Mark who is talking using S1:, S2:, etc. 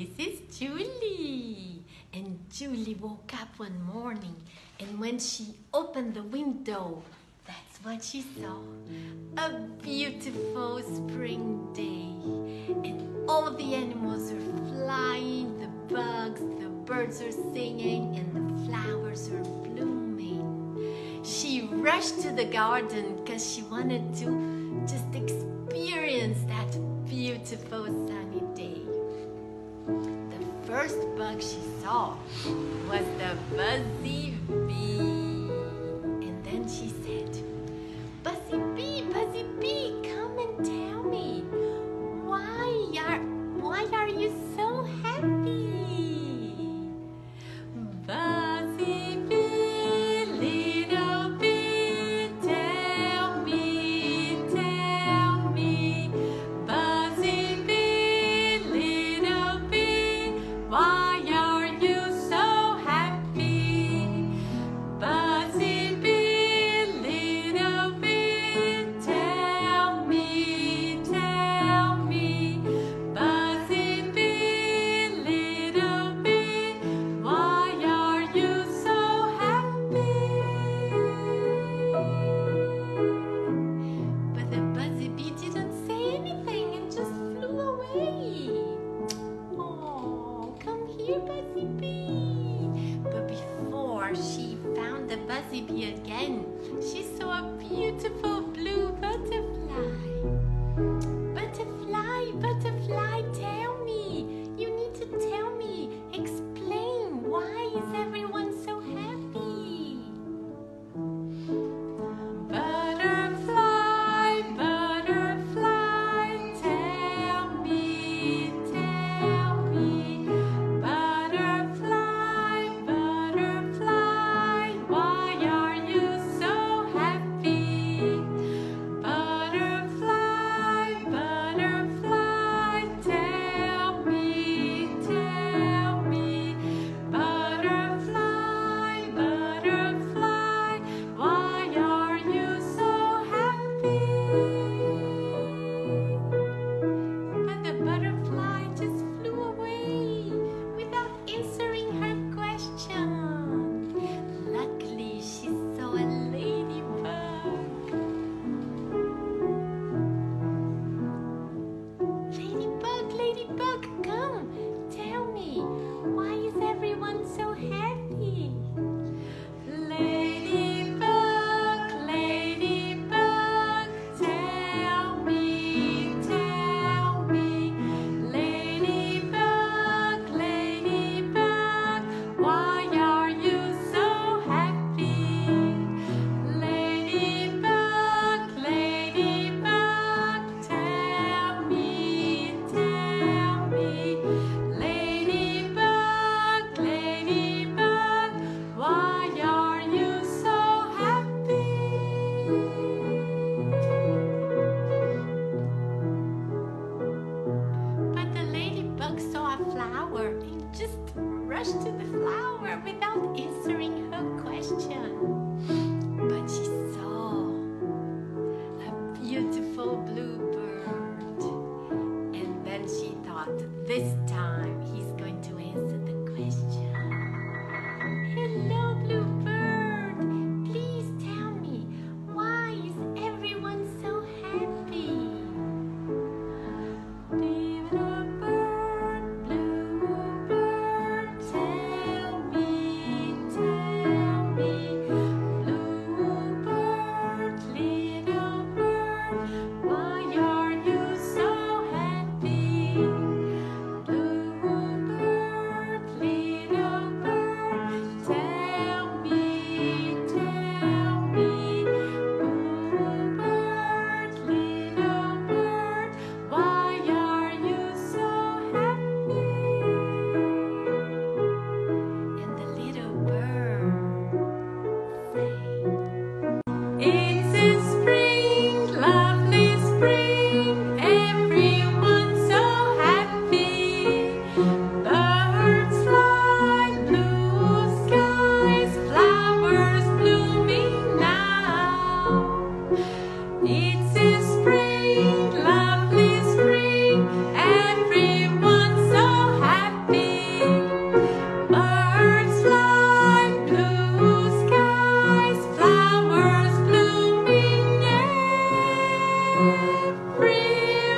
S1: this is Julie. And Julie woke up one morning, and when she opened the window, that's what she saw a beautiful spring day. And all the animals are flying, the bugs, the birds are singing, and the flowers are blooming. She rushed to the garden because she wanted to just experience that beautiful first bug she saw was the buzzy bee. And then she said, bee again, she saw a beautiful to the flower without answering her question. But she saw a beautiful bluebird. And then she thought, this free. freeway.